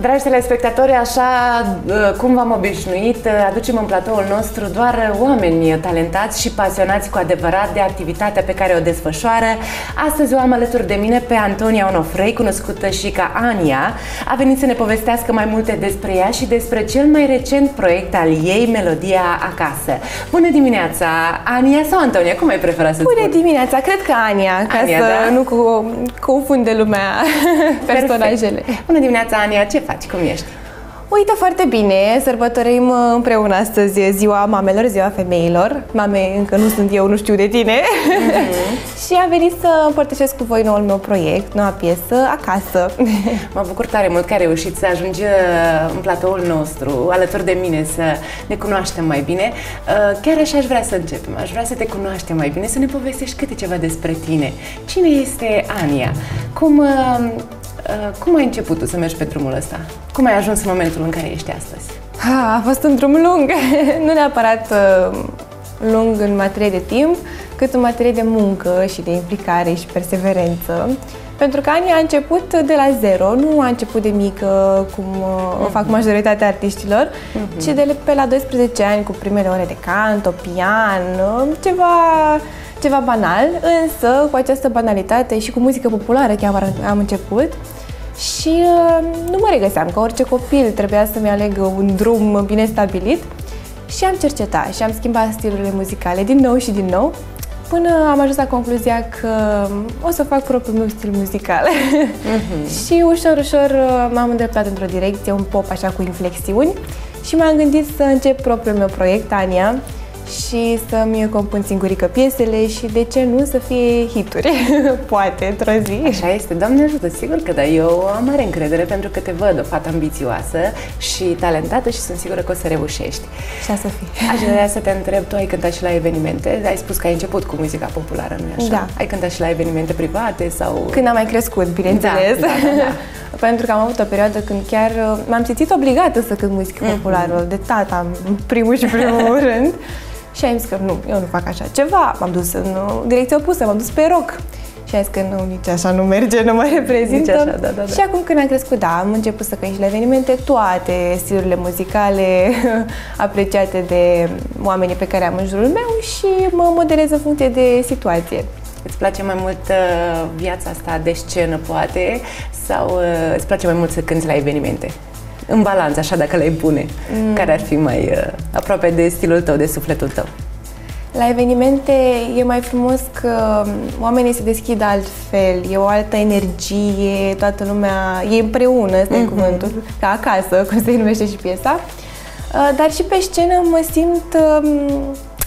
Dragi telespectatori, așa uh, cum v-am obișnuit, uh, aducem în platoul nostru doar oameni talentați și pasionați cu adevărat de activitatea pe care o desfășoară. Astăzi o am alături de mine pe Antonia Onofrei, cunoscută și ca Ania. A venit să ne povestească mai multe despre ea și despre cel mai recent proiect al ei, Melodia Acasă. Bună dimineața, Ania sau Antonia? Cum ai preferat să Bună dimineața, cred că Ania, ca Ania, să da? nu cu, confunde lumea personajele. Bună dimineața, Ania, ce faci? Cum ești? Uite, foarte bine, sărbătorim împreună astăzi ziua mamelor, ziua femeilor. Mame, încă nu sunt eu, nu știu de tine. Mm-hmm. și am venit să împărtășesc cu voi noul meu proiect, noua piesă, acasă. mă bucur tare mult că ai reușit să ajungi uh, în platoul nostru, alături de mine, să ne cunoaștem mai bine. Uh, chiar așa aș vrea să începem, aș vrea să te cunoaștem mai bine, să ne povestești câte ceva despre tine. Cine este Ania? Cum uh, Uh, cum ai început tu să mergi pe drumul ăsta? Cum ai ajuns în momentul în care ești astăzi? Ha, a fost un drum lung, nu neapărat uh, lung în materie de timp, cât în materie de muncă și de implicare și perseverență. Pentru că Ania a început de la zero, nu a început de mică, cum uh, o fac mhm. majoritatea artiștilor, uh-huh. ci de pe la 12 ani cu primele ore de canto, pian, ceva, ceva banal, însă cu această banalitate și cu muzică populară chiar am început și uh, nu mă regăseam, ca orice copil trebuia să-mi aleg un drum bine stabilit și am cercetat și am schimbat stilurile muzicale din nou și din nou până am ajuns la concluzia că o să fac propriul meu stil muzical. Uh-huh. și ușor, ușor uh, m-am îndreptat într-o direcție, un pop așa cu inflexiuni și m-am gândit să încep propriul meu proiect, Ania, și să-mi compun singurică piesele și de ce nu să fie hituri, poate, într-o zi. Așa este, Doamne ajută, sigur că da, eu am mare încredere pentru că te văd o fată ambițioasă și talentată și sunt sigură că o să reușești. Și să fie. Aș vrea să te întreb, tu ai cântat și la evenimente, ai spus că ai început cu muzica populară, nu-i așa? Da. Ai cântat și la evenimente private sau... Când am mai crescut, bineînțeles. Da, da, da, da. pentru că am avut o perioadă când chiar uh, m-am simțit obligată să cânt muzică mm-hmm. populară, de tata, în primul și primul rând. Și am zis că nu, eu nu fac așa ceva. M-am dus în uh, direcția opusă, m-am dus pe rock. Și am zis că nu, nici așa nu merge, nu mă reprezintă. Nici așa, da, da, da. Și acum când am crescut, da, am început să cânt și la evenimente toate stilurile muzicale apreciate de oamenii pe care am în jurul meu și mă modelez în funcție de situație. Îți place mai mult uh, viața asta de scenă, poate, sau uh, îți place mai mult să cânti la evenimente? În balanță, așa, dacă le-ai pune? Mm. Care ar fi mai uh, aproape de stilul tău, de sufletul tău? La evenimente e mai frumos că um, oamenii se deschid altfel, e o altă energie, toată lumea e împreună, ăsta mm-hmm. e cuvântul, ca acasă, cum se numește și piesa. Uh, dar și pe scenă mă simt um,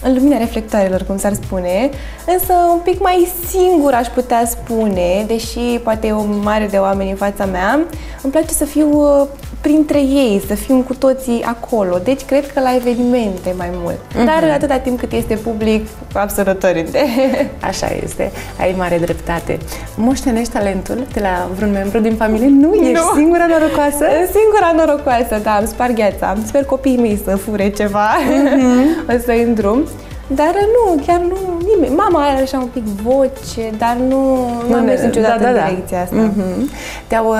în lumina reflectoarelor, cum s-ar spune, însă un pic mai singur aș putea spune, deși poate e o mare de oameni în fața mea, îmi place să fiu uh, printre ei, să fim cu toții acolo. Deci cred că la evenimente mai mult. Uh-huh. Dar atâta timp cât este public, absolut oriunde. Așa este, ai mare dreptate. Moștenești talentul de la vreun membru din familie? Nu, ești nu. singura norocoasă? Singura norocoasă, da, îmi spar gheața. Sper copiii mei să fure ceva, uh-huh. o să în drum. Dar nu, chiar nu, nimeni. Mama are așa un pic voce, dar nu, nu am mers niciodată da, da, da. în direcția asta. Mm-hmm. Te-au uh,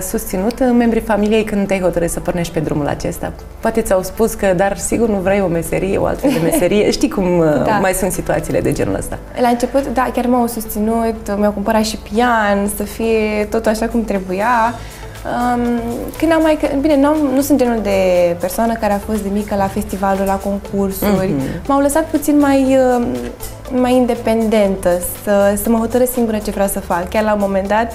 susținut membrii familiei când te-ai hotărât să pornești pe drumul acesta? Poate ți-au spus că, dar sigur nu vrei o meserie, o altfel de meserie. Știi cum uh, da. mai sunt situațiile de genul ăsta? La început, da, chiar m-au susținut, mi-au cumpărat și pian, să fie tot așa cum trebuia. Um, când am mai... Bine, nu, nu sunt genul de persoană care a fost de mică la festivaluri, la concursuri. Mm-hmm. M-au lăsat puțin mai, uh, mai independentă, să, să mă hotărăsc singură ce vreau să fac. Chiar la un moment dat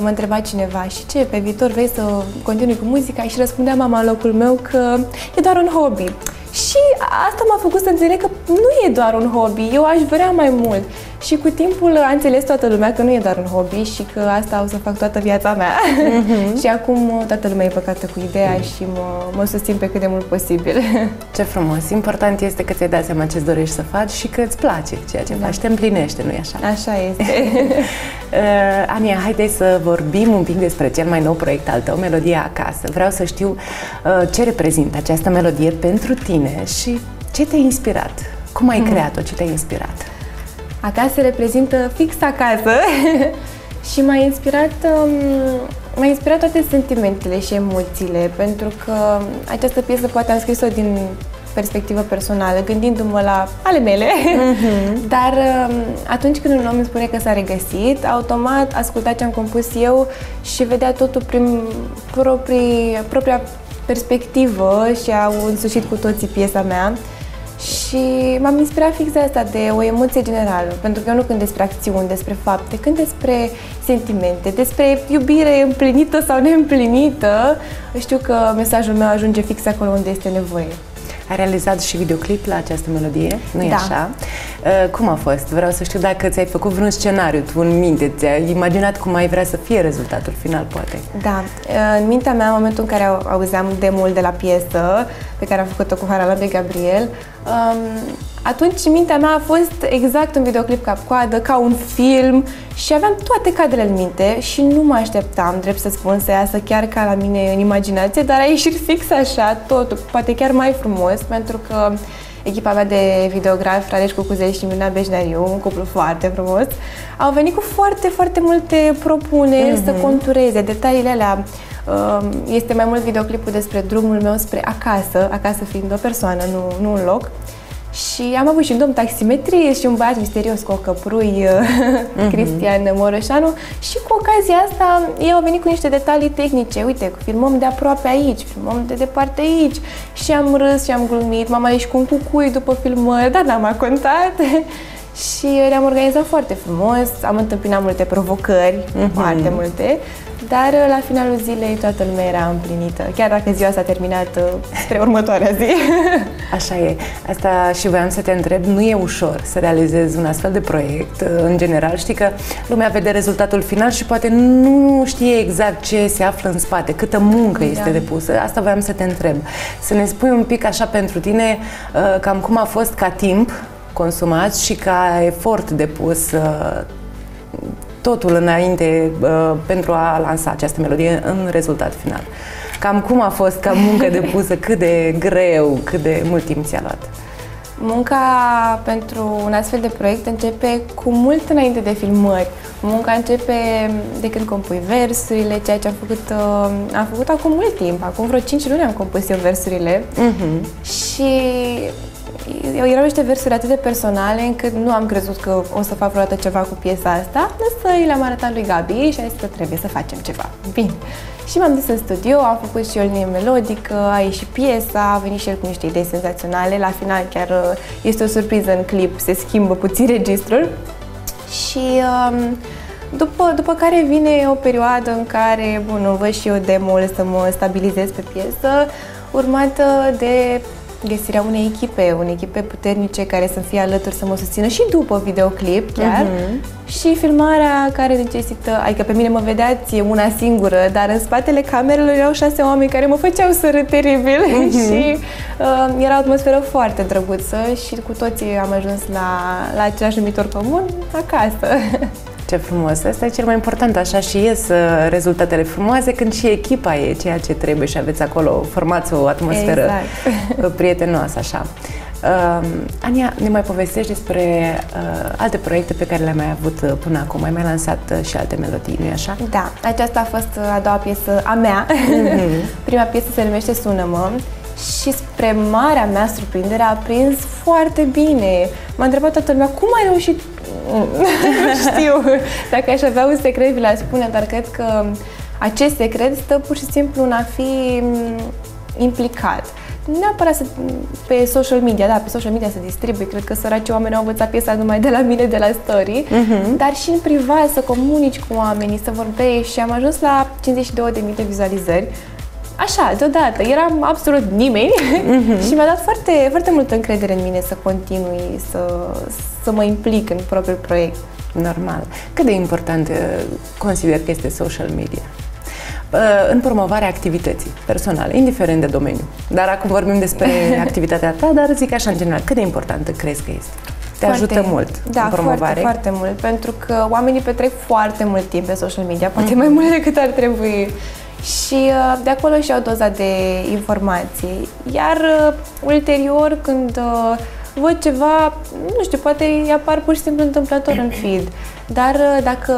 mă întreba cineva și ce, pe viitor vrei să continui cu muzica? Și răspundea mama în locul meu că e doar un hobby. Și asta m-a făcut să înțeleg că nu e doar un hobby, eu aș vrea mai mult. Și cu timpul a înțeles toată lumea că nu e doar un hobby și că asta o să fac toată viața mea. Mm-hmm. și acum toată lumea e păcată cu ideea și mă, mă susțin pe cât de mult posibil. Ce frumos! Important este că ți-ai dat seama ce-ți dorești să faci și că îți place ceea ce da. faci. Te împlinește, nu-i așa? Așa este. uh, Ania, haideți să vorbim un pic despre cel mai nou proiect al tău, Melodia Acasă. Vreau să știu uh, ce reprezintă această melodie pentru tine și ce te-a inspirat. Cum ai mm. creat-o? Ce te-a inspirat? Acasă reprezintă fix acasă și m-a inspirat um, m-a inspirat toate sentimentele și emoțiile, pentru că această piesă poate am scris-o din perspectivă personală, gândindu-mă la ale mele, uh-huh. dar um, atunci când un om îmi spune că s-a regăsit, automat asculta ce am compus eu și vedea totul prin proprii, propria perspectivă și au însușit cu toții piesa mea. Și m-am inspirat fix de asta, de o emoție generală, pentru că eu nu cânt despre acțiuni, despre fapte, cânt despre sentimente, despre iubire împlinită sau neîmplinită. Știu că mesajul meu ajunge fix acolo unde este nevoie. Ai realizat și videoclip la această melodie, nu-i da. așa? Uh, cum a fost? Vreau să știu dacă ți-ai făcut vreun scenariu, tu în minte, ți-ai imaginat cum ai vrea să fie rezultatul final, poate? Da. Uh, în mintea mea, în momentul în care auzeam demul de la piesă, pe care am făcut-o cu Harala de Gabriel, um, atunci mintea mea a fost exact un videoclip cap-coadă, ca un film și aveam toate cadrele în minte și nu mă așteptam, drept să spun, să iasă chiar ca la mine în imaginație, dar a ieșit fix așa, totul, poate chiar mai frumos, pentru că echipa mea de videografi, Radeș Cucuzei și Minuna Bejnariu, un cuplu foarte frumos, au venit cu foarte, foarte multe propuneri mm-hmm. să contureze detaliile alea. Um, este mai mult videoclipul despre drumul meu spre acasă, acasă fiind o persoană, nu, nu un loc. Și am avut și un domn taximetrist și un băiat misterios cu o căprui, mm-hmm. Cristian Moroșanu și cu ocazia asta ei au venit cu niște detalii tehnice. Uite, filmăm de aproape aici, filmăm de departe aici și am râs și am glumit, m-am ales cu un cucui după filmări, dar n-am contat. și le-am organizat foarte frumos, am întâmpinat multe provocări, mm-hmm. foarte multe, dar uh, la finalul zilei toată lumea era împlinită, chiar dacă ziua s-a terminat uh, spre următoarea zi. Așa e. Asta și voiam să te întreb, nu e ușor să realizezi un astfel de proiect. Uh, în general, știi că lumea vede rezultatul final și poate nu știe exact ce se află în spate, câtă muncă da. este depusă. Asta voiam să te întreb. Să ne spui un pic așa pentru tine cam cum a fost ca timp consumat și ca efort depus totul înainte uh, pentru a lansa această melodie în rezultat final. Cam cum a fost ca muncă depusă, cât de greu, cât de mult timp ți-a luat? Munca pentru un astfel de proiect începe cu mult înainte de filmări. Munca începe de când compui versurile, ceea ce am făcut, uh, am făcut acum mult timp. Acum vreo 5 luni am compus eu versurile uh-huh. și erau niște versuri atât de personale încât nu am crezut că o să fac vreodată ceva cu piesa asta, însă i le-am arătat lui Gabi și a zis că trebuie să facem ceva. Bine. Și m-am dus în studio, am făcut și o linie melodică, a ieșit piesa, a venit și el cu niște idei senzaționale. La final chiar uh, este o surpriză în clip, se schimbă puțin registrul. Și um, după, după care vine o perioadă în care, bun, văd și eu demo să mă stabilizez pe piesă, urmată de găsirea unei echipe, unei echipe puternice care să fie alături să mă susțină și după videoclip chiar uh-huh. și filmarea care necesită, adică pe mine mă vedeați una singură, dar în spatele camerelor erau șase oameni care mă făceau să râd teribil uh-huh. și uh, era o atmosferă foarte drăguță și cu toții am ajuns la, la același numitor comun acasă. Ce frumos! Asta e cel mai important, așa și ies uh, rezultatele frumoase când și echipa e ceea ce trebuie și aveți acolo, formați o atmosferă exact. prietenoasă, așa. Uh, Ania, ne mai povestești despre uh, alte proiecte pe care le-ai mai avut uh, până acum. Ai mai lansat uh, și alte melodii, nu-i așa? Da, aceasta a fost a doua piesă a mea. Mm-hmm. Prima piesă se numește Sună-mă și spre marea mea surprindere a prins foarte bine. M-a întrebat toată lumea, cum ai reușit nu știu. Dacă aș avea un secret, vi l-aș spune, dar cred că acest secret stă pur și simplu în a fi mm, implicat. Nu neapărat să, pe social media, da, pe social media să distribui, cred că săraci oameni au învățat piesa numai de la mine, de la story, uh-huh. dar și în privat să comunici cu oamenii, să vorbești și am ajuns la 52.000 de vizualizări așa, deodată, eram absolut nimeni uh-huh. și mi-a dat foarte, foarte multă încredere în mine să continui, să, să mă implic în propriul proiect. Normal. Cât de important uh, consider că este social media? Uh, în promovarea activității personale, indiferent de domeniu. Dar acum vorbim despre activitatea ta, dar zic așa în general, cât de importantă crezi că este? Te foarte, ajută mult da, în promovare? foarte, foarte mult, pentru că oamenii petrec foarte mult timp pe social media, poate mai mult decât ar trebui și uh, de acolo și-au doza de informații. Iar uh, ulterior, când uh, văd ceva, nu știu, poate îi apar pur și simplu întâmplător în feed. Dar uh, dacă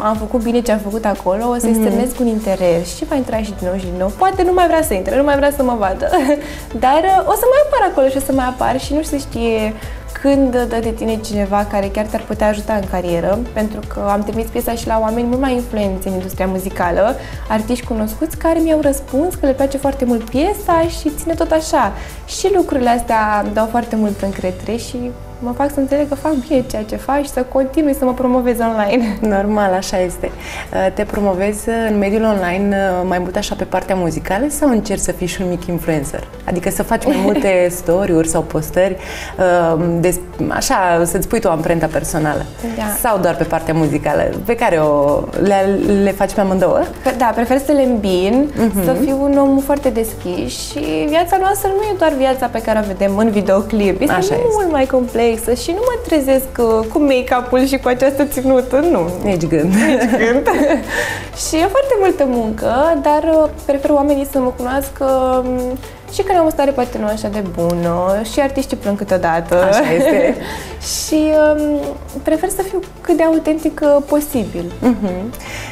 am făcut bine ce am făcut acolo, o să-i mm-hmm. stârnesc un interes și va intra și din nou și din nou. Poate nu mai vrea să intre, nu mai vrea să mă vadă, dar uh, o să mai apar acolo și o să mai apar și nu se știe când dă de tine cineva care chiar te-ar putea ajuta în carieră, pentru că am trimis piesa și la oameni mult mai influenți în industria muzicală, artiști cunoscuți care mi-au răspuns că le place foarte mult piesa și ține tot așa. Și lucrurile astea dau foarte mult încredere și mă fac să înțeleg că fac bine ceea ce fac și să continui să mă promovez online. Normal, așa este. Uh, te promovezi în mediul online uh, mai mult așa pe partea muzicală sau încerci să fii și un mic influencer? Adică să faci mai multe story-uri sau postări, uh, de, așa, să-ți pui tu amprenta personală? Da. Sau doar pe partea muzicală? Pe care o, le, le faci pe amândouă? Da, prefer să le îmbin, uh-huh. să fiu un om foarte deschis și viața noastră nu e doar viața pe care o vedem în videoclip, este așa mult este. mai complex complexă și nu mă trezesc uh, cu make-up-ul și cu această ținută, nu. Nici gând. Nici gând. și e foarte multă muncă, dar uh, prefer oamenii să mă cunoască um, și când am o stare poate nu așa de bună și artiștii plâng câteodată. Așa este. și um, prefer să fiu cât de autentică posibil. Uh-huh.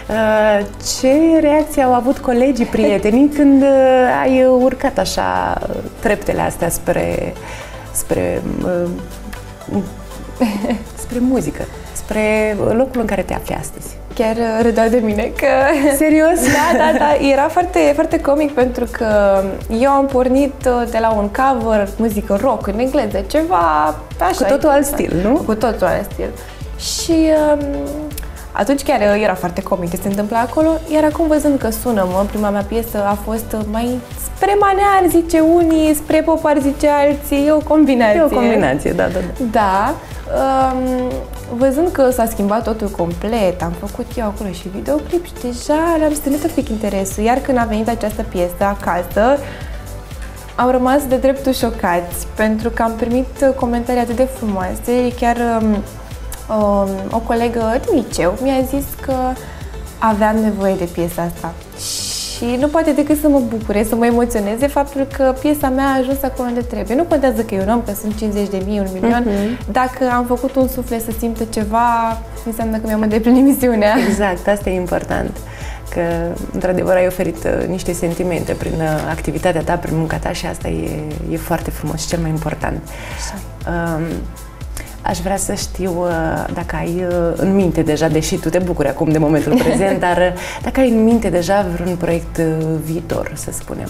Uh, ce reacție au avut colegii, prietenii când uh, ai urcat așa treptele astea spre, spre uh, spre muzică, spre locul în care te afli astăzi. Chiar uh, râdeau de mine că... Serios? Da, da, da. Era foarte, foarte comic pentru că eu am pornit uh, de la un cover, muzică rock în engleză, ceva așa. Cu totul alt stil, nu? Cu totul alt stil. Și um, atunci chiar era foarte comic ce se întâmpla acolo, iar acum văzând că sună, mă, prima mea piesă a fost mai spre manear, zice unii, spre popar, zice alții, e o combinație. E o combinație, da, da, da. Da. Um, văzând că s-a schimbat totul complet, am făcut eu acolo și videoclip și deja le-am strânit un pic interesul. Iar când a venit această piesă acasă, au rămas de dreptul șocați pentru că am primit comentarii atât de frumoase. Chiar um, um, o colegă din liceu mi-a zis că aveam nevoie de piesa asta și nu poate decât să mă bucure, să mă emoționeze faptul că piesa mea a ajuns acolo unde trebuie. Nu contează că eu un om, că sunt 50 de mii, un milion. Uh-huh. Dacă am făcut un suflet să simtă ceva, înseamnă că mi-am îndeplinit misiunea. Exact, asta e important că într-adevăr ai oferit uh, niște sentimente prin uh, activitatea ta, prin munca ta și asta e, e foarte frumos și cel mai important. Um, Aș vrea să știu uh, dacă ai uh, în minte deja, deși tu te bucuri acum de momentul prezent, dar uh, dacă ai în minte deja vreun proiect viitor, să spunem.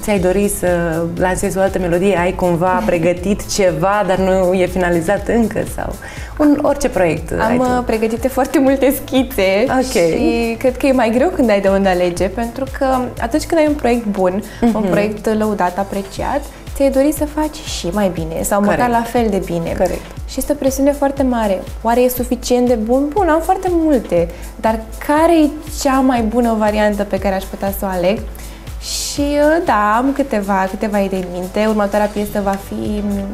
Ți-ai dori să lansezi o altă melodie, ai cumva pregătit ceva, dar nu e finalizat încă sau un orice proiect Am ai pregătite foarte multe schițe okay. și cred că e mai greu când ai de unde alege, pentru că atunci când ai un proiect bun, uh-huh. un mhm. proiect lăudat, apreciat, ți-ai dori să faci și mai bine sau Corect. măcar la fel de bine. Corect. Și este o presiune foarte mare. Oare e suficient de bun? Bun, am foarte multe, dar care e cea mai bună variantă pe care aș putea să o aleg? Și uh, da, am câteva, câteva idei în minte. Următoarea piesă va fi mm,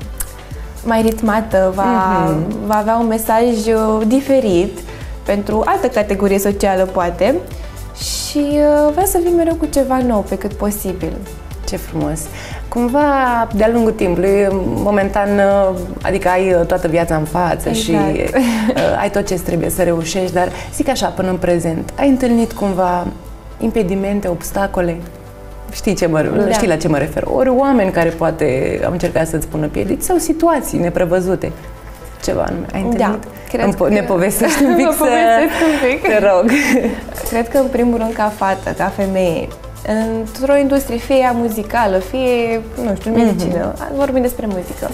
mai ritmată, va, mm-hmm. va avea un mesaj uh, diferit pentru altă categorie socială, poate. Și uh, vreau să vin mereu cu ceva nou pe cât posibil. Ce frumos! Cumva, de-a lungul timpului, momentan, adică ai uh, toată viața în față exact. și uh, ai tot ce trebuie să reușești, dar zic așa, până în prezent, ai întâlnit cumva impedimente, obstacole? Știi, ce mă, da. știi la ce mă refer? Ori oameni care poate au încercat să-ți spună piedici sau situații neprevăzute. Ceva anume. Ai întâlnit? Da. Cred Îmi că... Ne povestești un pic să... un pic. Te rog. Cred că, în primul rând, ca fată, ca femeie, într-o industrie, fie ea muzicală, fie, nu știu, în medicină, mm-hmm. vorbim despre muzică.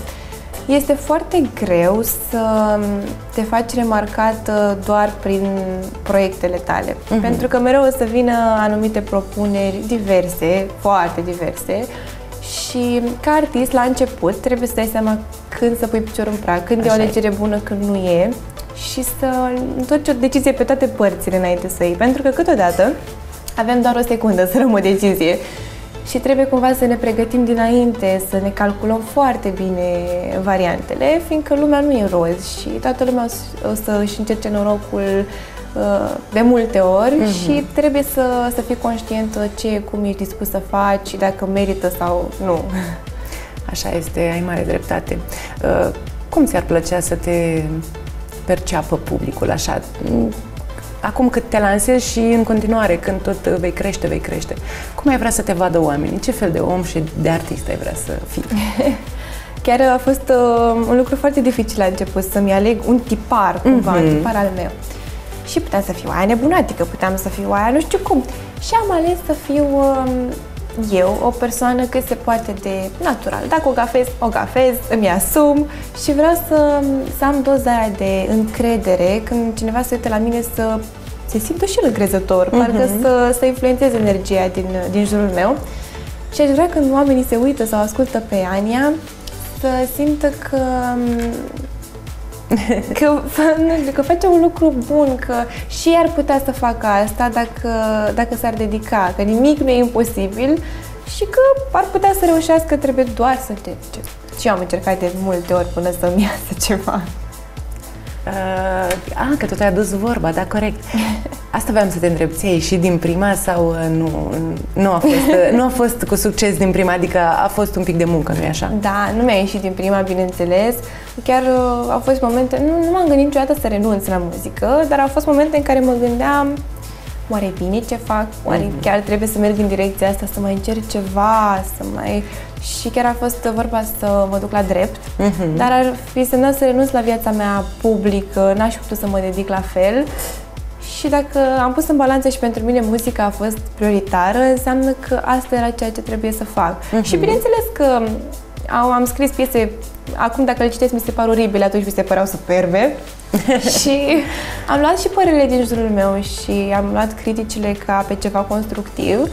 Este foarte greu să te faci remarcat uh, doar prin proiectele tale, mm-hmm. pentru că mereu o să vină anumite propuneri diverse, foarte diverse, și ca artist, la început, trebuie să dai seama când să pui piciorul în prag, când Așa e o alegere bună, când nu e și să întorci o decizie pe toate părțile înainte să iei. Pentru că câteodată avem doar o secundă să luăm o decizie și trebuie cumva să ne pregătim dinainte, să ne calculăm foarte bine variantele, fiindcă lumea nu e roz și toată lumea o să își încerce norocul uh, de multe ori mm-hmm. și trebuie să, să fii conștient ce, cum ești dispus să faci, dacă merită sau nu. Așa este, ai mare dreptate. Uh, cum ți-ar plăcea să te perceapă publicul așa? Acum cât te lansezi și în continuare, când tot vei crește, vei crește, cum ai vrea să te vadă oamenii? Ce fel de om și de artist ai vrea să fii? Chiar a fost uh, un lucru foarte dificil la început să-mi aleg un tipar, cumva, mm-hmm. un tipar al meu. Și puteam să fiu aia nebunatică, puteam să fiu aia nu știu cum. Și am ales să fiu uh, eu, o persoană cât se poate de natural. Dacă o gafez, o gafez, îmi asum și vreau să, să am doza aia de încredere când cineva se uită la mine să se simtă și el încrezător, uh-huh. parcă să, să influențeze energia din, din jurul meu. Și aș vrea când oamenii se uită sau ascultă pe Ania să simtă că că, nu știu, că face un lucru bun, că și ar putea să facă asta dacă, dacă s-ar dedica, că nimic nu e imposibil și că ar putea să reușească, trebuie doar să încerce. Și eu am încercat de multe ori până să-mi iasă ceva. Uh, a, că tot ai adus vorba, da, corect. Asta vreau să te întreb, ți ieșit din prima sau uh, nu, nu, a fost, uh, nu a fost cu succes din prima, adică a fost un pic de muncă, nu-i așa? Da, nu mi-a ieșit din prima, bineînțeles. Chiar uh, au fost momente, nu, nu m-am gândit niciodată să renunț la muzică, dar au fost momente în care mă gândeam, oare bine ce fac? Oare mm-hmm. chiar trebuie să merg în direcția asta, să mai încerc ceva, să mai și chiar a fost vorba să mă duc la drept, uh-huh. dar ar fi semnat să renunț la viața mea publică, n-aș putut să mă dedic la fel. Și dacă am pus în balanță și pentru mine muzica a fost prioritară, înseamnă că asta era ceea ce trebuie să fac. Uh-huh. Și bineînțeles că am, am scris piese, acum dacă le citesc mi se par oribile, atunci mi se păreau superbe. și am luat și părerile din jurul meu și am luat criticile ca pe ceva constructiv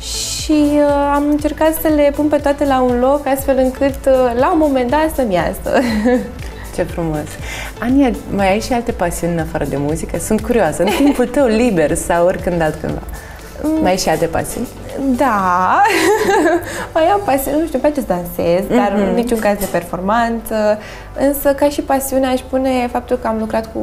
și uh, am încercat să le pun pe toate la un loc, astfel încât uh, la un moment dat să-mi iasă. Ce frumos! Ania, mai ai și alte pasiuni în afară de muzică? Sunt curioasă. În timpul tău liber sau oricând altcândva? Mm. Mai ai și alte pasiuni? Da, mai am pasiune, nu știu, îmi place să dansez, mm-hmm. dar în niciun caz de performanță, însă ca și pasiune aș pune faptul că am lucrat cu,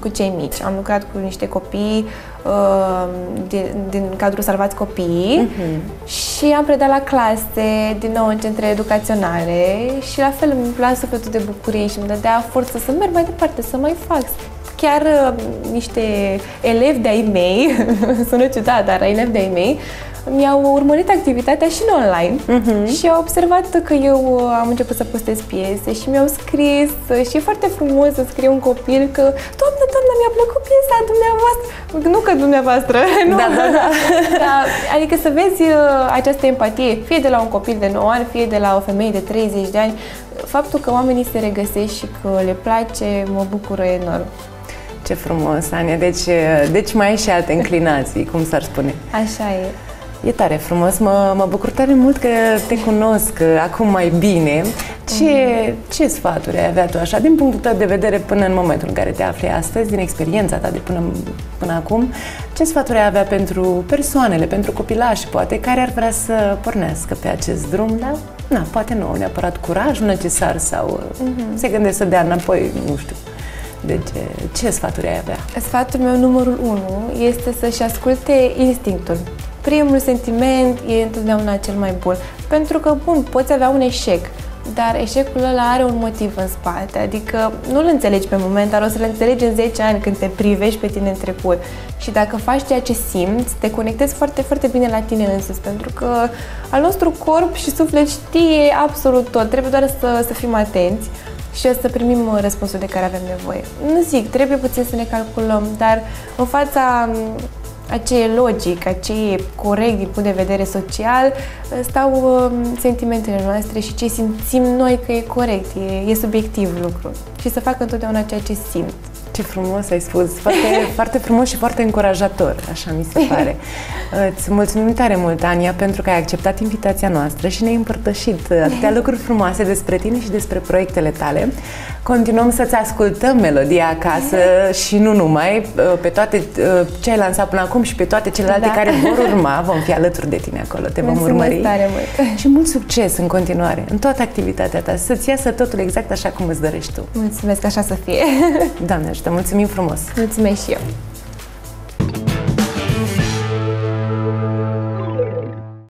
cu cei mici, am lucrat cu niște copii uh, din, din cadrul Salvați Copiii mm-hmm. și am predat la clase, din nou în centre educaționale. Și la fel îmi place sufletul de bucurie și îmi dădea forță să merg mai departe, să mai fac, chiar uh, niște elevi de-ai mei, sună ciudat, dar elevi de-ai mei, mi-au urmărit activitatea și în online uh-huh. și au observat că eu am început să postez piese și mi-au scris și e foarte frumos să scrie un copil că Doamne, doamne, mi-a plăcut piesa dumneavoastră. Nu că dumneavoastră, nu. Da, da, da. da adică să vezi uh, această empatie, fie de la un copil de 9 ani, fie de la o femeie de 30 de ani, faptul că oamenii se regăsesc și că le place, mă bucură enorm. Ce frumos, Ania. Deci, uh, deci mai ai și alte înclinații, cum s-ar spune. Așa e. E tare frumos, mă, mă bucur tare mult că te cunosc acum mai bine. Ce, ce sfaturi ai avea tu așa, din punctul tău de vedere până în momentul în care te afli astăzi, din experiența ta de până, până acum, ce sfaturi ai avea pentru persoanele, pentru copilași, poate, care ar vrea să pornească pe acest drum, dar, na, poate nu au neapărat curajul necesar sau uh-huh. se gândesc să dea înapoi, nu știu. Deci, ce sfaturi ai avea? Sfatul meu numărul unu este să-și asculte instinctul primul sentiment e întotdeauna cel mai bun. Pentru că, bun, poți avea un eșec, dar eșecul ăla are un motiv în spate, adică nu-l înțelegi pe moment, dar o să-l înțelegi în 10 ani când te privești pe tine în trecut. Și dacă faci ceea ce simți, te conectezi foarte, foarte bine la tine însuți, pentru că al nostru corp și suflet știe absolut tot, trebuie doar să, să fim atenți și să primim răspunsul de care avem nevoie. Nu zic, trebuie puțin să ne calculăm, dar în fața a ce e logic, a ce e corect din punct de vedere social, stau uh, sentimentele noastre și ce simțim noi că e corect, e, e subiectiv lucru. Și să facă întotdeauna ceea ce simt. Ce frumos ai spus, foarte, foarte frumos și foarte încurajator, așa mi se pare. Îți mulțumim tare mult, Ania, pentru că ai acceptat invitația noastră și ne-ai împărtășit atâtea lucruri frumoase despre tine și despre proiectele tale. Continuăm să-ți ascultăm melodia acasă și nu numai, pe toate ce ai lansat până acum și pe toate celelalte da. care vor urma, vom fi alături de tine acolo, te vom urmări. tare mult. Și mult succes în continuare, în toată activitatea ta, să-ți iasă totul exact așa cum îți dorești tu. Mulțumesc, așa să fie. Doamne ajută, mulțumim frumos! Mulțumesc și eu!